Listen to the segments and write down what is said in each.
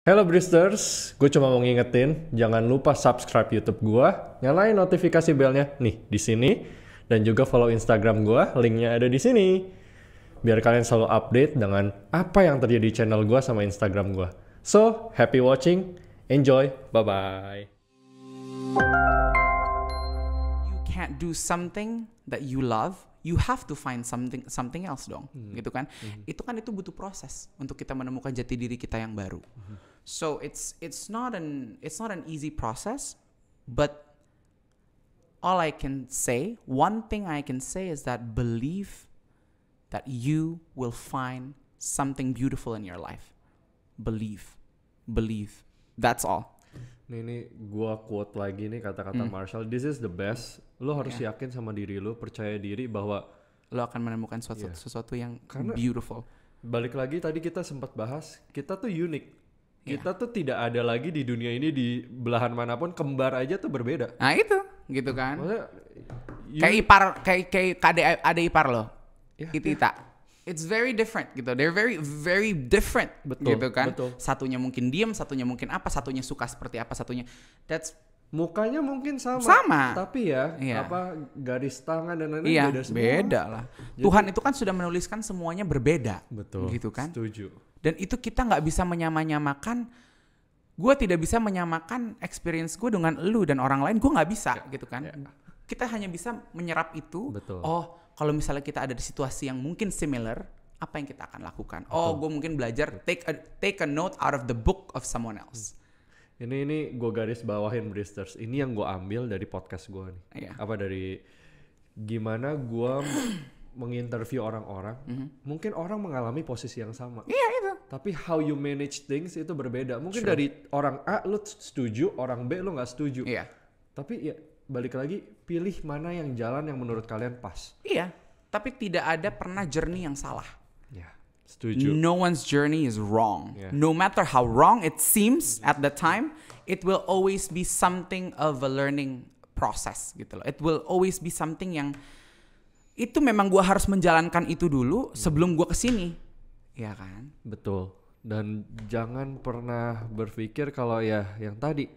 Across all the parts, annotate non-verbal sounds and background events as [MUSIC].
Hello Bristers, gue cuma mau ngingetin, jangan lupa subscribe YouTube gue, nyalain notifikasi belnya nih di sini, dan juga follow Instagram gue, linknya ada di sini. Biar kalian selalu update dengan apa yang terjadi di channel gue sama Instagram gue. So, happy watching, enjoy, bye-bye. you can't do something that you love, you have to find something something else dong, gitu kan? Itu kan itu butuh proses untuk kita menemukan jati diri kita yang baru. So it's it's not an it's not an easy process, but all I can say, one thing I can say is that believe that you will find something beautiful in your life. Believe, believe. That's all. Nih nih, gue quote lagi nih kata-kata Marshall, this is the best. Lo harus yakin sama diri lo, percaya diri bahwa Lo akan menemukan suatu Iya. sesuatu yang Karena- beautiful. balik lagi tadi kita sempat bahas, kita tuh unik. Iya. Kita tuh tidak ada lagi di dunia ini di belahan mana pun kembar aja tuh berbeda. Nah itu, gitu kan? Maksudnya you- kayak ipar, kayak kayak ade ade ipar lo, Ya, itu ita. It's very different gitu. They're very very different Betul, gitu kan. betul. Satunya mungkin diam, satunya mungkin apa, satunya suka seperti apa, satunya that's mukanya mungkin sama, Sama. tapi ya Iya. apa garis tangan dan lain-lain iya beda semua. beda lah. Tuhan itu kan sudah menuliskan semuanya berbeda. Betul. Gitu kan? Setuju. Dan itu kita nggak bisa menyamanyamakan. Gue tidak bisa menyamakan experience gue dengan lu dan orang lain. Gue nggak bisa gitu kan. Kita hanya bisa menyerap itu. Betul. Oh, kalau misalnya kita ada di situasi yang mungkin similar, apa yang kita akan lakukan? Oh, gue mungkin belajar take a, take a note out of the book of someone else. Ini ini gue garis bawahin Bristers. Ini yang gue ambil dari podcast gue nih. Iya. Apa dari gimana gue menginterview orang-orang. Mungkin orang mengalami posisi yang sama. Iya itu. Tapi how you manage things itu berbeda. Mungkin dari orang A lu setuju, orang B lu nggak setuju. Iya. Tapi ya balik lagi pilih mana yang jalan yang menurut kalian pas. Iya. Tapi tidak ada pernah journey yang salah. Ya, setuju. No one's journey is wrong. Yeah. No matter how wrong it seems at the time, it will always be something of a learning process gitu loh. It will always be something yang itu memang gua harus menjalankan itu dulu sebelum gua ke sini. Ya kan? Betul. Dan jangan pernah berpikir kalau ya yang tadi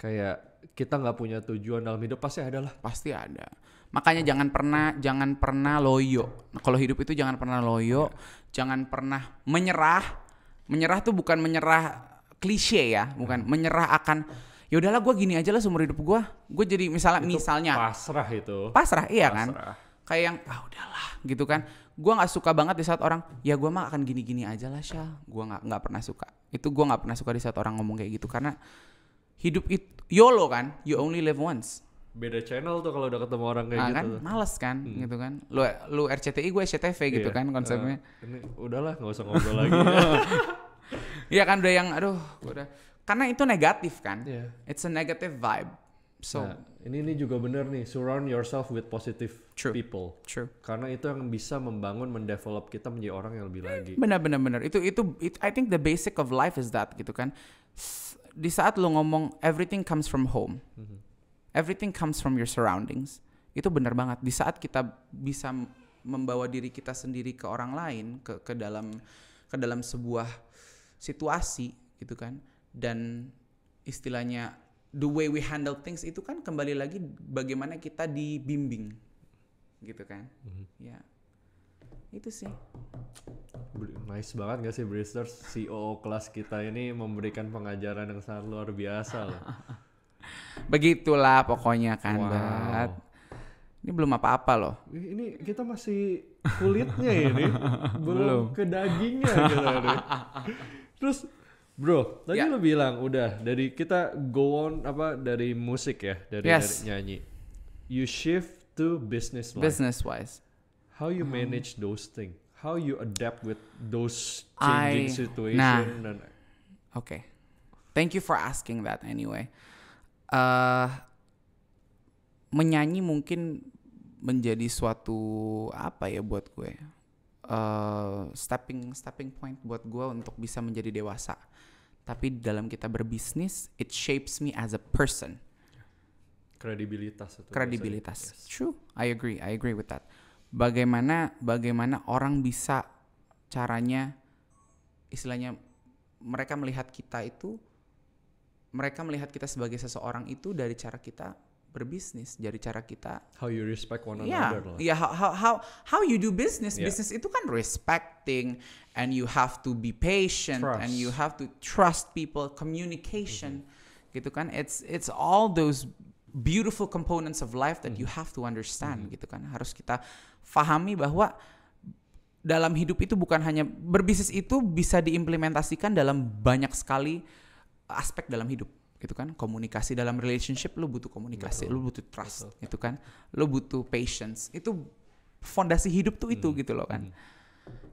kayak kita nggak punya tujuan dalam hidup pasti ada lah. Pasti ada. Makanya jangan pernah jangan pernah loyo. Nah, kalau hidup itu jangan pernah loyo, jangan pernah menyerah. Menyerah tuh bukan menyerah klise ya, bukan menyerah akan ya udahlah gue gini aja lah seumur hidup gue. Gue jadi misalnya Itu misalnya pasrah itu. pasrah iya kan Pasrah. Kayak yang ah udahlah gitu kan gue nggak suka banget di saat orang ya gue mah akan gini-gini aja lah Syal gue nggak nggak pernah suka itu gue nggak pernah suka di saat orang ngomong kayak gitu karena hidup itu YOLO kan you only live once Beda channel tuh kalau udah ketemu orang kayak Ah, gitu. kan tuh. males kan gitu kan lu lu RCTI gue SCTV gitu Iya. kan konsepnya Eh, ini udahlah nggak usah ngobrol lagi. [LAUGHS] Iya kan udah yang aduh udah karena itu negatif kan Iya. it's a negative vibe so Nah, ini ini juga bener nih, surround yourself with positive True. people. true Karena itu yang bisa membangun, mendevelop kita menjadi orang yang lebih lagi. Benar benar benar. Itu itu it- I think the basic of life is that gitu kan. Di saat lo ngomong everything comes from home. Everything comes from your surroundings. Itu benar banget. Di saat kita bisa membawa diri kita sendiri ke orang lain, ke ke dalam ke dalam sebuah situasi gitu kan. Dan istilahnya the way we handle things itu kan kembali lagi bagaimana kita dibimbing. Gitu kan. Ya. Itu sih. Nice banget gak sih Bristers? CEO kelas kita ini memberikan pengajaran yang sangat luar biasa loh. [LAUGHS] Begitulah pokoknya kan, Wow. Bat. Ini belum apa-apa loh. Ini kita masih kulitnya ini, [LAUGHS] belum ke dagingnya nih. [LAUGHS] Terus bro, tadi Ya. lo bilang udah dari kita go on apa dari musik ya, dari, Yes. dari nyanyi. You shift to business life. Business wise. How you manage those things? How you adapt with those I- changing situation nah. dan Oke. Thank you for asking that anyway. eh menyanyi mungkin menjadi suatu apa ya buat gue? Eh stepping stepping point buat gue untuk bisa menjadi dewasa. Tapi dalam kita berbisnis, it shapes me as a person. kredibilitas itu. kredibilitas. Yes. True, I agree, I agree with that. Bagaimana bagaimana orang bisa caranya istilahnya mereka melihat kita itu mereka melihat kita sebagai seseorang itu dari cara kita berbisnis, dari cara kita How you respect one Ya, another lah. ya how, how how how you do business. Yeah. Business itu kan respecting and you have to be patient and Trust. you have to trust people, communication, gitu kan. It's it's all those beautiful components of life that you have to understand, gitu kan. Harus kita fahami bahwa dalam hidup itu bukan hanya berbisnis itu bisa diimplementasikan dalam banyak sekali aspek dalam hidup gitu kan. Komunikasi dalam relationship lu butuh komunikasi lu butuh trust gitu kan. Lu butuh patience. Itu fondasi hidup tuh itu gitu loh kan.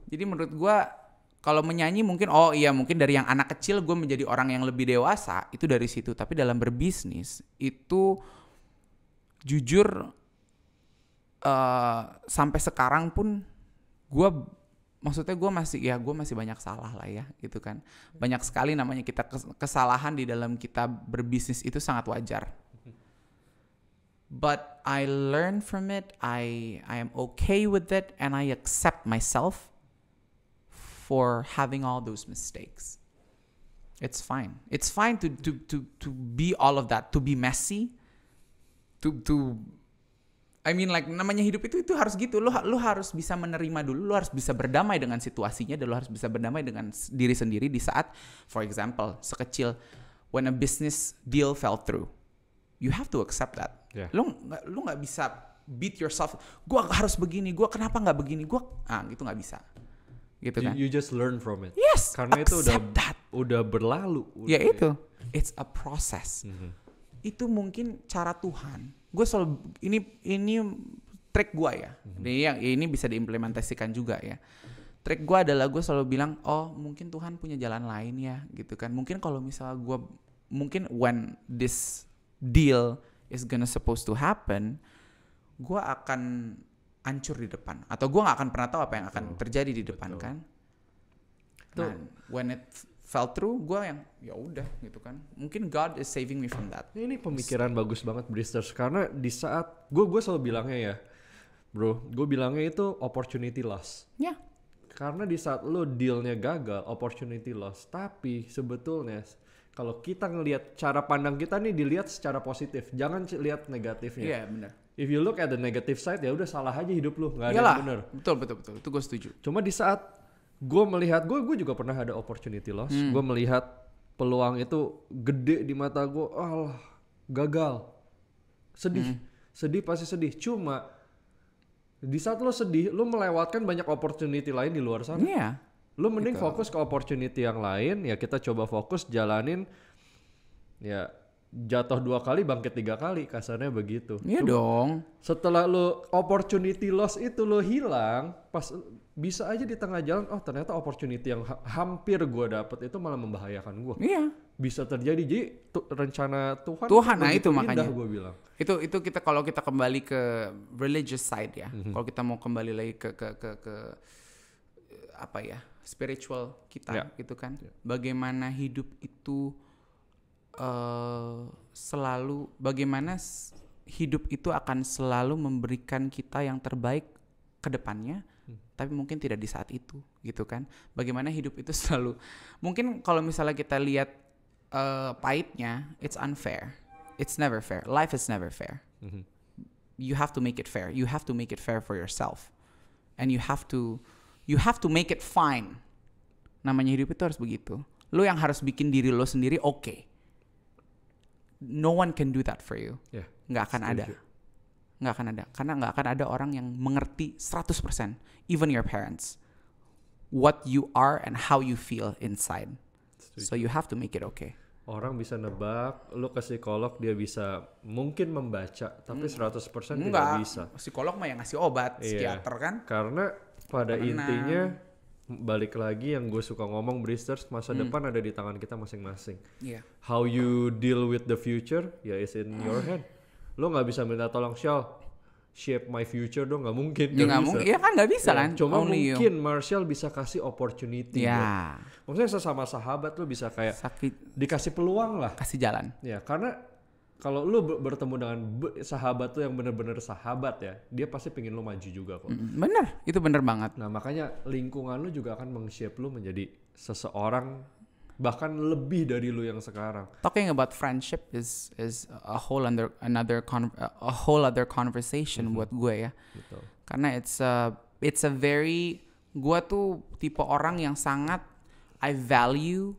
Jadi menurut gua kalau menyanyi mungkin oh iya mungkin dari yang anak kecil gue menjadi orang yang lebih dewasa itu dari situ. Tapi dalam berbisnis itu jujur eh sampai sekarang pun gue maksudnya gue masih ya gue masih banyak salah lah ya gitu kan. Banyak sekali namanya kita kes- kesalahan di dalam kita berbisnis itu sangat wajar. But I learn from it I I am okay with it and I accept myself for having all those mistakes. It's fine. It's fine to to to to be all of that to be messy to to I mean like namanya hidup itu itu harus gitu. Lu lu harus bisa menerima dulu, lu harus bisa berdamai dengan situasinya dan lu harus bisa berdamai dengan diri sendiri di saat for example, sekecil when a business deal fell through. You have to accept that. Yeah. Lu lu nggak bisa beat yourself. Gua harus begini, gua kenapa nggak begini? Gua ah gitu nggak bisa. Gitu kan? You, you just learn from it. yes, Karena itu udah that. udah berlalu. Ya udah- itu. It's a process. Itu mungkin cara Tuhan. Gue selalu ini ini trik gue ya. Ini yang ini bisa diimplementasikan juga ya. Trik gue adalah gue selalu bilang, oh mungkin Tuhan punya jalan lain ya, gitu kan. Mungkin kalau misalnya gue mungkin when this deal is gonna supposed to happen, gue akan hancur di depan atau gue nggak akan pernah tahu apa yang akan terjadi di depan Betul. kan. Tuh. Nah, when it fell through, gue yang ya udah gitu kan. Mungkin God is saving me from that. Ini pemikiran bagus banget Bristers karena di saat gue gue selalu bilangnya ya, bro, gue bilangnya itu opportunity loss. Ya, Karena di saat lo dealnya gagal, opportunity loss. Tapi sebetulnya kalau kita ngelihat cara pandang kita nih dilihat secara positif, jangan lihat negatifnya. iya benar. If you look at the negative side ya udah salah aja hidup lu, nggak ada yang bener. betul betul betul. Itu gue setuju. Cuma di saat gue melihat gue gue juga pernah ada opportunity loss. Hmm. Gue melihat peluang itu gede di mata gue. Allah gagal, sedih, Hmm. sedih pasti sedih. Cuma di saat lo sedih, lo melewatkan banyak opportunity lain di luar sana. Iya. Lo mending fokus ke opportunity yang lain. Ya kita coba fokus jalanin. Ya jatuh dua kali bangkit tiga kali kasarnya begitu. Iya dong. Setelah lo opportunity loss itu lo hilang, pas bisa aja di tengah jalan, oh ternyata opportunity yang ha- hampir gua dapet itu malah membahayakan gua. Iya. Bisa terjadi jadi tu- rencana Tuhan. Tuhan, nah itu makanya. gue bilang. Itu itu kita kalau kita kembali ke religious side ya. Kalau kita mau kembali lagi ke ke ke, ke apa ya? spiritual kita Ya. gitu kan. Bagaimana hidup itu eh selalu bagaimana hidup itu akan selalu memberikan kita yang terbaik ke depannya. Tapi mungkin tidak di saat itu gitu kan. Bagaimana hidup itu [LAUGHS] selalu mungkin kalau misalnya kita lihat eh, pahitnya, it's unfair. It's never fair. Life is never fair. Mhm. You have to make it fair. You have to make it fair for yourself. And you have to you have to make it fine. Namanya hidup itu harus begitu. Lo yang harus bikin diri lo sendiri oke. No one can do that for you. Ya. Nggak akan ada. setuju. Nggak akan ada. Karena nggak akan ada orang yang mengerti 100%. Even your parents. What you are and how you feel inside. So you have to make it okay. Orang bisa nebak, lo ke psikolog dia bisa mungkin membaca, tapi 100% tidak Enggak. bisa. Psikolog mah yang ngasih obat, Iya. psikiater kan? Karena pada Tenang. intinya balik lagi yang gue suka ngomong Bristers masa Hmm. depan ada di tangan kita masing-masing. Iya. How you deal with the future ya is in your hand. Lo nggak bisa minta tolong Shell shape my future dong nggak mungkin. Ya nggak mungkin, ya kan nggak bisa Ya, kan? Cuma Only you. mungkin Marshall bisa kasih opportunity. Ya, buat- Maksudnya sesama sahabat lo bisa kayak sakit dikasih peluang lah. kasih jalan. Ya karena kalau ber- bertemu dengan sahabat tuh yang bener-bener sahabat ya, dia pasti pengen lo maju juga kok. Mm, Bener, itu bener banget. Nah makanya lingkungan lu juga akan meng-shape lu menjadi seseorang bahkan lebih dari lu yang sekarang. talking about friendship is is a whole under another con a whole other conversation Mm-hmm. buat gue ya Gitu. karena it's a it's a very gue tuh tipe orang yang sangat I value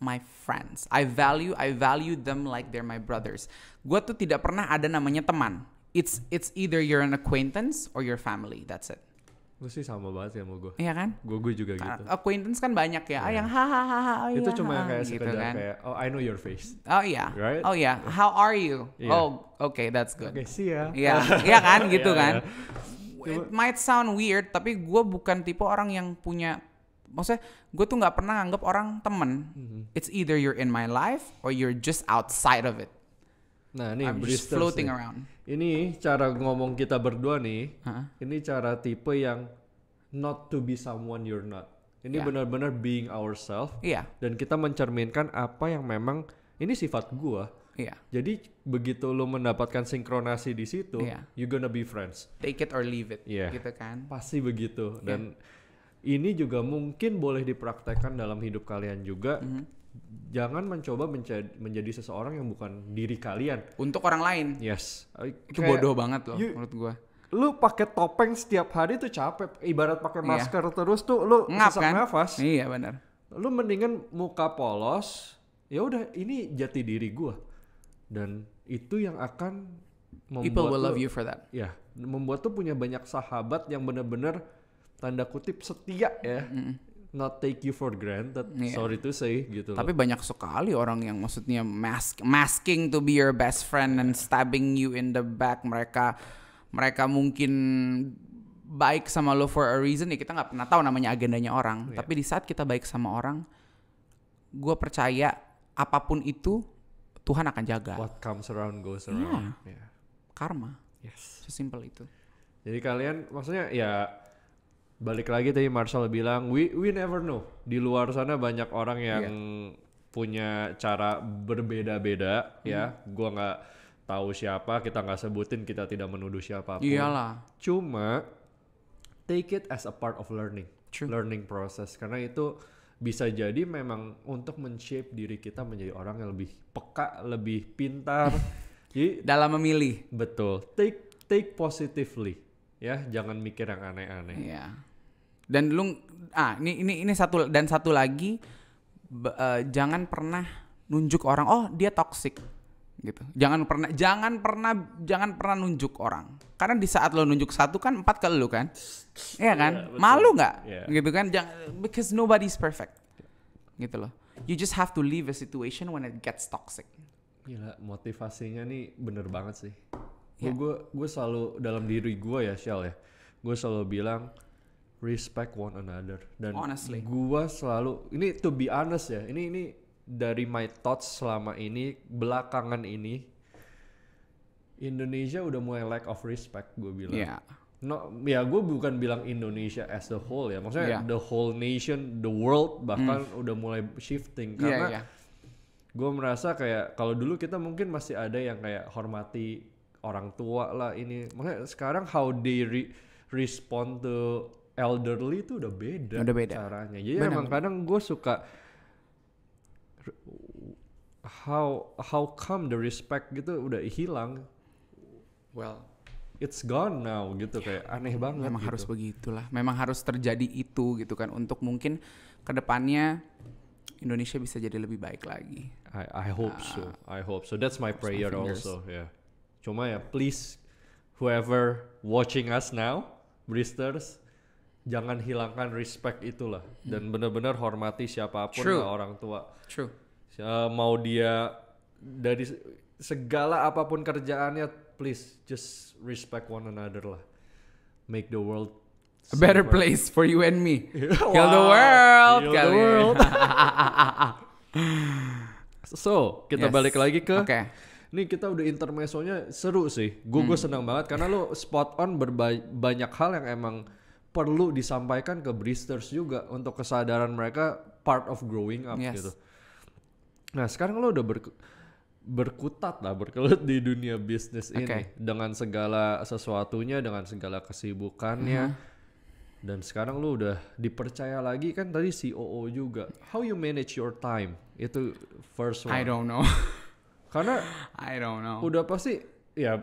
my friends I value I value them like they're my brothers gue tuh tidak pernah ada namanya teman it's it's either you're an acquaintance or your family that's it Lu sih sama banget ya sama gue. iya kan Gue gue juga gitu. acquaintance kan banyak ya ah, yang hahaha oh Itu iya, cuma ha, kayak gitu sekedar kan. kayak oh I know your face. Oh iya. Right? Oh iya. How are you? Iya. Oh, okay, that's good. Oke, sih ya. Iya, iya kan [LAUGHS] gitu Iya, kan. iya. It might sound weird, tapi gue bukan tipe orang yang punya, maksudnya gue tuh nggak pernah anggap orang temen. Mm-hmm. It's either you're in my life or you're just outside of it. Nah, nih I'm just floating nih. around. Ini cara ngomong kita berdua nih. Heeh. Ini cara tipe yang not to be someone you're not. Ini Ya. benar-benar being ourselves Iya, dan kita mencerminkan apa yang memang ini sifat gua. iya. Jadi begitu lu mendapatkan sinkronasi di situ, Iya. you gonna be friends. Take it or leave it. Iya. Gitu kan. Pasti begitu. Dan ini juga mungkin boleh dipraktekkan dalam hidup kalian juga. Mhm. Jangan mencoba menjadi, menjadi seseorang yang bukan diri kalian. Untuk orang lain. Yes. Itu Kayak bodoh banget loh you- menurut gue. Lu pakai topeng setiap hari tuh capek. Ibarat pakai Iya. masker terus tuh lu Ngap sesak kan? nafas. Iya benar. Lu mendingan muka polos. Ya udah, ini jati diri gua. Dan itu yang akan membuat People will lu- love you for that. ya membuat tuh punya banyak sahabat yang bener-bener tanda kutip setia ya not take you for granted Iya. sorry to say gitu Tapi loh. banyak sekali orang yang maksudnya mask masking to be your best friend and stabbing you in the back. Mereka mereka mungkin baik sama lo for a reason ya kita nggak pernah tahu namanya agendanya orang. Iya. Tapi di saat kita baik sama orang, gue percaya apa pun itu Tuhan akan jaga. what comes around goes around Ya. Karma, yes sesimpel itu. jadi kalian maksudnya ya balik lagi tadi Marshall bilang we we never know di luar sana banyak orang yang Iya. punya cara berbeda-beda Hmm. ya gua nggak tahu siapa kita nggak sebutin kita tidak menuduh siapa pun Iyalah, Cuma take it as a part of learning, True. learning process karena itu bisa jadi memang untuk men-shape diri kita menjadi orang yang lebih peka, lebih pintar. [LAUGHS] jadi dalam memilih. betul, take take positively ya, jangan mikir yang aneh-aneh. Iya. Dan lu ah ini ini ini satu dan satu lagi b- eh, jangan pernah nunjuk orang oh dia toxic gitu. Jangan pernah jangan pernah jangan pernah nunjuk orang. Karena di saat lo nunjuk satu kan empat ke lu kan. Iya kan? Iya, betul. Malu nggak? Iya. Gitu kan? Jangan because nobody's perfect. Gitu loh. You just have to leave a situation when it gets toxic. Gila, motivasinya nih bener banget sih. Ya. Gue gue selalu dalam diri gue ya, Shell ya. Gue selalu bilang respect one another dan Honestly. gue selalu ini to be honest ya. Ini ini dari my thoughts selama ini belakangan ini Indonesia udah mulai lack of respect gue bilang. Iya. No, ya gue bukan bilang Indonesia as a whole ya, maksudnya Iya. the whole nation, the world bahkan udah mulai shifting. Iya, karena iya. gue merasa kayak kalau dulu kita mungkin masih ada yang kayak hormati orang tua lah ini makanya sekarang how they re- respond to elderly itu udah beda, Udah beda. caranya jadi Benar, emang kadang gue suka how how come the respect gitu udah hilang Well, it's gone now gitu kayak aneh banget memang gitu. harus begitulah. Memang harus terjadi itu gitu kan untuk mungkin ke depannya Indonesia bisa jadi lebih baik lagi. I I hope so. I hope so. That's my my prayer fingers. also. Ya. Cuma ya please whoever watching us now, Bristers, jangan hilangkan respect itulah dan benar-benar hormati siapa pun True. lah orang tua. True. Si- mau dia dari se- segala apa pun kerjaannya, please just respect one another lah. Make the world A better safer. place for you and me. Wow. [LAUGHS] Kill the world Kill the world. [LAUGHS] So, kita Yes. balik lagi ke Oke. Nih kita udah intermezzonya seru sih. Gue gue Hmm. senang banget karena lo spot on berba- banyak hal yang emang perlu disampaikan ke Bristers juga untuk kesadaran mereka part of growing up Yes. gitu. Nah sekarang lo udah berku- berkutat lah berkelut di dunia bisnis ini Oke. dengan segala sesuatunya dengan segala kesibukannya. Mm-hmm. Dan sekarang lu udah dipercaya lagi kan tadi COO juga. How you manage your time? Itu first one. I don't know. [LAUGHS] Karena I don't know. udah pasti ya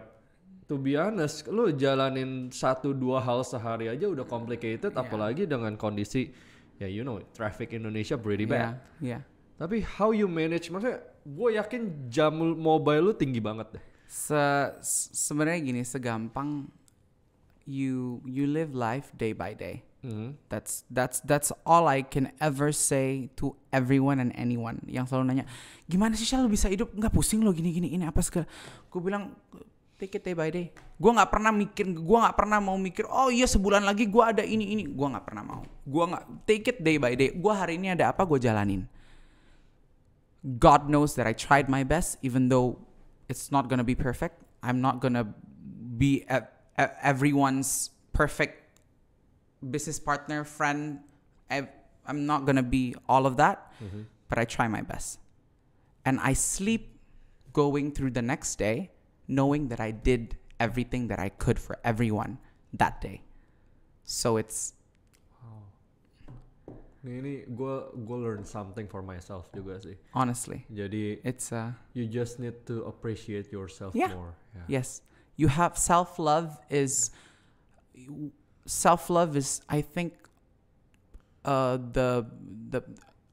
to be honest, lu jalanin satu dua hal sehari aja udah complicated Yeah. apalagi dengan kondisi ya you know traffic Indonesia pretty bad. Yeah, yeah. Tapi how you manage maksudnya gue yakin jam mobile lu tinggi banget deh. Se se- sebenarnya gini, segampang you you live life day by day. Mhm. That's that's that's all I can ever say to everyone and anyone yang selalu nanya, gimana sih Syal lu bisa hidup nggak pusing lo gini gini ini apa segala. Gue bilang take it day by day. Gue nggak pernah mikir, gue nggak pernah mau mikir, oh iya sebulan lagi gue ada ini ini. Gue nggak pernah mau. Gue nggak take it day by day. Gue hari ini ada apa gue jalanin. God knows that I tried my best, even though it's not gonna be perfect. I'm not gonna be e- e- everyone's perfect business partner, friend. I, I'm not gonna be all of that, but I try my best. And I sleep going through the next day, knowing that I did everything that I could for everyone that day. So it's ini gue gue learn something for myself juga sih. honestly, Jadi it's uh, you just need to appreciate yourself Yeah. more. Ya. Yes. You have self love is self love is I think uh the the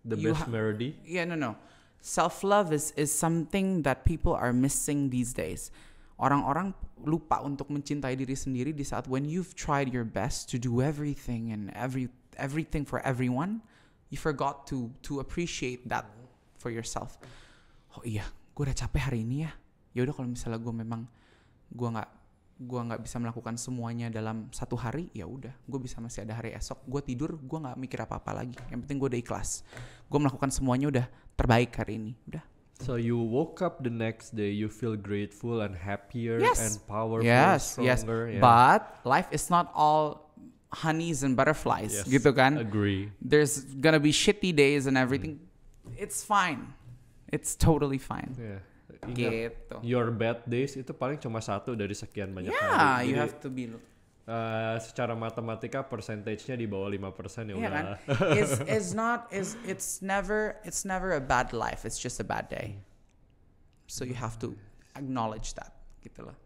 The best melody. yeah no no. Self love is is something that people are missing these days. Orang-orang lupa untuk mencintai diri sendiri di saat when you've tried your best to do everything and every everything for everyone, you forgot to to appreciate that for yourself. Oh iya, gue udah capek hari ini ya. Ya udah kalau misalnya gue memang gue nggak gue nggak bisa melakukan semuanya dalam satu hari, ya udah, gue bisa masih ada hari esok. Gue tidur, gue nggak mikir apa-apa lagi. Yang penting gue udah ikhlas. Gue melakukan semuanya udah terbaik hari ini. Udah. So you woke up the next day, you feel grateful and happier Yes. and powerful, yes, yes. stronger. yeah. But life is not all honeys and butterflies, Yes, gitu kan? Agree. There's gonna be shitty days and everything. It's fine. It's totally fine. Yeah. Ingat, Gitu. your bad days itu paling cuma satu dari sekian banyak Yeah, hari. you Jadi, have to be. eh, secara matematika percentage-nya di bawah 5% ya Iya kan? udah. is [LAUGHS] is not is it's never it's never a bad life. It's just a bad day. So you have to acknowledge that, gitu loh.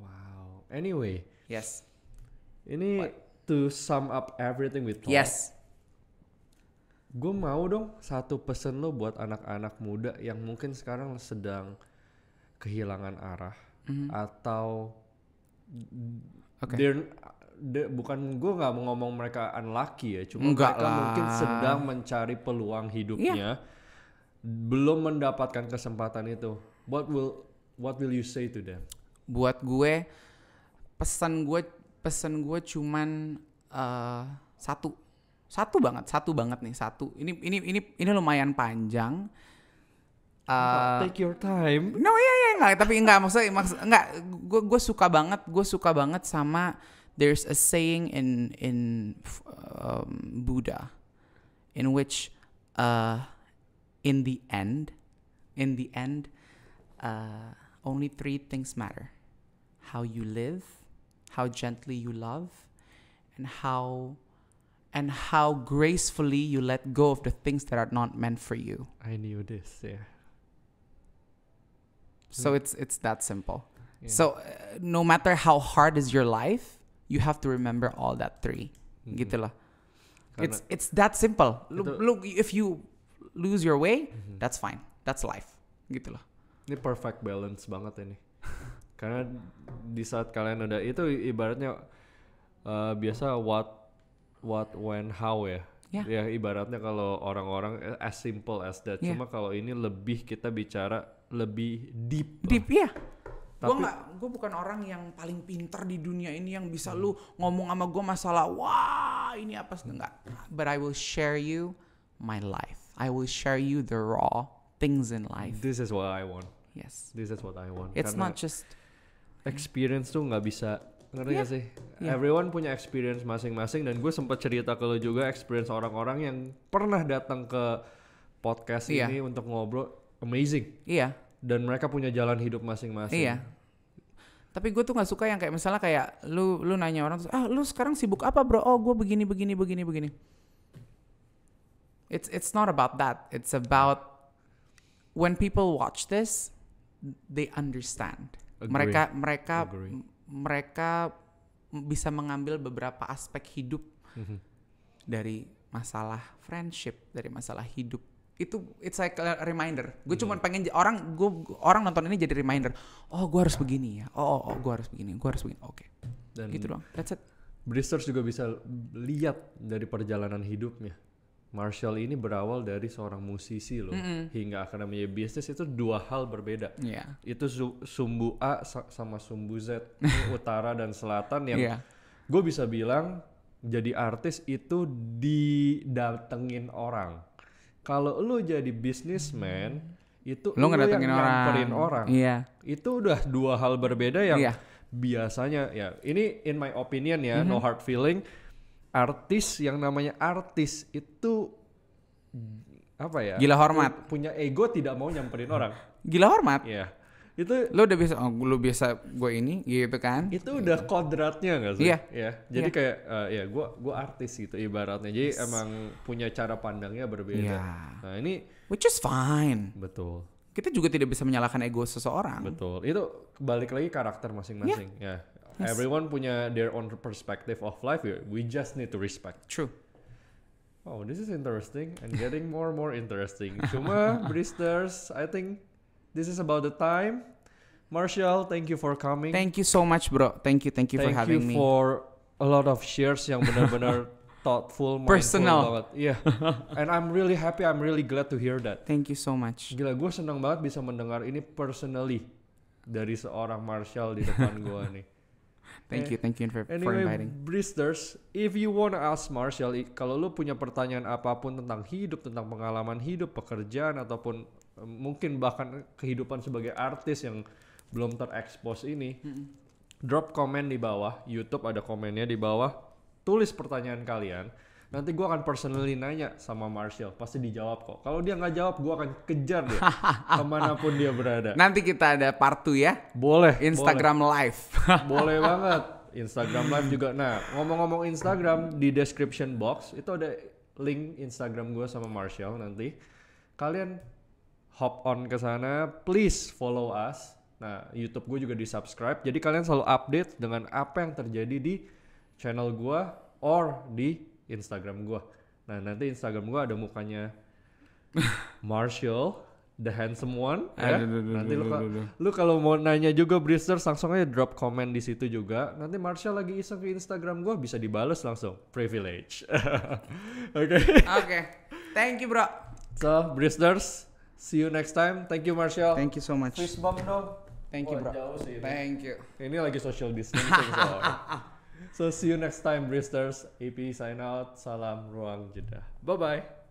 Wow. Anyway, Yes. ini to sum up everything we talked. Yes. Gue mau dong satu pesen lo buat anak-anak muda yang mungkin sekarang sedang kehilangan arah Mhm. atau Oke. they're- bukan gue nggak mau ngomong mereka unlucky ya, cuma Enggak mereka mungkin lah. Iya. sedang mencari peluang hidupnya, belum mendapatkan kesempatan itu. What will what will you say to them? buat gue pesan gue pesan gue cuman eh, satu satu banget satu banget nih satu. Ini ini ini ini lumayan panjang. Eh, Take your time. no iya iya nggak tapi nggak maksudnya maksud nggak gue gue suka banget gue suka banget sama there's a saying in in um, Buddha in which uh, in the end in the end uh, only three things matter. How you live how gently you love and how and how gracefully you let go of the things that are not meant for you I knew this. Yeah. so it's it's that simple Yeah. so uh, no matter how hard is your life you have to remember all that three Mhm. gitu Karena- it's it's that simple look, if you lose your way Mhm. that's fine that's life gitu loh Ini perfect balance banget ini. Karena di saat kalian udah itu ibaratnya uh, biasa what what when how ya. Ya. Ya ibaratnya kalau orang-orang eh, as simple as that. Ya. Cuma kalau ini lebih kita bicara lebih deep. lah. deep ya gue Tapi- nggak gue bukan orang yang paling pintar di dunia ini yang bisa lu ngomong sama gue masalah wah ini apa sih enggak but I will share you my life I will share you the raw things in life This is what I want. yes This is what I want. it's Karena not just experience tuh nggak bisa ngerti Iya. gak sih? Iya. Everyone punya experience masing-masing dan gue sempat cerita ke lo juga experience orang-orang yang pernah datang ke podcast Iya. ini untuk ngobrol amazing iya dan mereka punya jalan hidup masing-masing. Iya. Tapi gue tuh nggak suka yang kayak misalnya kayak lu lu nanya orang terus, ah lu sekarang sibuk apa bro? Oh gue begini begini begini begini. It's it's not about that. It's about when people watch this, they understand. Agree. Mereka mereka Agree. Mereka bisa mengambil beberapa aspek hidup Mhm. dari masalah friendship, dari masalah hidup. Itu it's like a reminder. Gue cuman pengen j- orang gue orang nonton ini jadi reminder. Oh, gue harus begini ya. Oh, oh, oh gue harus begini. Gue harus begini. Oke. Dan Gitu doang. That's it. Bristers juga bisa lihat dari perjalanan hidupnya. Marshall ini berawal dari seorang musisi loh, hingga akhirnya menjadi bisnis itu dua hal berbeda. Iya. Itu su- sumbu A sa- sama sumbu Z, [LAUGHS] utara dan selatan yang Iya. gue bisa bilang jadi artis itu didatengin orang. Kalau lu jadi businessman itu Lu lu yang orang. orang. Iya. Itu udah dua hal berbeda yang Iya. biasanya ya ini in my opinion ya Mhm. no hard feeling artis yang namanya artis itu apa ya Gila hormat. pu- punya ego tidak mau nyamperin orang Gila hormat. ya itu Lu udah bisa oh, lu biasa gue ini gitu kan. itu udah kodratnya nggak sih Iya. ya jadi Iya. kayak eh, ya gua gua artis gitu ibaratnya jadi emang punya cara pandangnya berbeda Iya. nah ini Which is fine. betul Kita juga tidak bisa menyalahkan ego seseorang. Betul. Itu balik lagi karakter masing-masing. Ya. Everyone punya their own perspective of life. We just need to respect. True. Oh, this is interesting and getting more and more interesting. Cuma [LAUGHS] Bristers, I think this is about the time. Marshall, thank you for coming. Thank you so much, bro. Thank you, thank you for Thank having you me. for a lot of shares yang benar-benar [LAUGHS] thoughtful, Personal. banget. Iya. And I'm really happy. I'm really glad to hear that. Thank you so much. Gila, gue senang banget bisa mendengar ini personally dari seorang Marshall di depan gue [LAUGHS] nih. Thank you, thank you for, for Anyway, inviting. Bristers, if you wanna ask Marshall, kalau lu punya pertanyaan apa pun tentang hidup, tentang pengalaman hidup, pekerjaan, ataupun eh, mungkin bahkan kehidupan sebagai artis yang belum terekspos ini, drop komen di bawah, YouTube ada komennya di bawah, tulis pertanyaan kalian, nanti gua akan personally nanya sama Marshall, pasti dijawab kok. Kalau dia nggak jawab, gua akan kejar dia [LAUGHS] ke mana pun dia berada. Nanti kita ada part 2 ya. Boleh. Instagram live. [LAUGHS] Boleh banget. Instagram live juga. Nah, ngomong-ngomong Instagram di description box itu ada link Instagram gue sama Marshall nanti. Kalian hop on ke sana, please follow us. Nah, YouTube gue juga di subscribe. Jadi kalian selalu update dengan apa yang terjadi di channel gue or di Instagram gue. Nah, nanti Instagram gue ada mukanya [LAUGHS] Marshall, the handsome one. ya. Aduh, aduh, aduh, Nanti lu, aduh, aduh. lu kalau mau nanya juga Bristers langsung aja drop komen di situ juga. Nanti Marshall lagi iseng ke Instagram gue bisa dibales langsung. Privilege. [LAUGHS] Oke. Oke. Thank you, bro. So, Bristers, see you next time. Thank you Marshall. Thank you so much. Fist bump dong. Thank you, Wah, bro. jauh sih ini. Thank you. Ini lagi social distancing soalnya. [LAUGHS] So see you next time Bristers. EP sign out. Salam ruang jeda. Bye bye.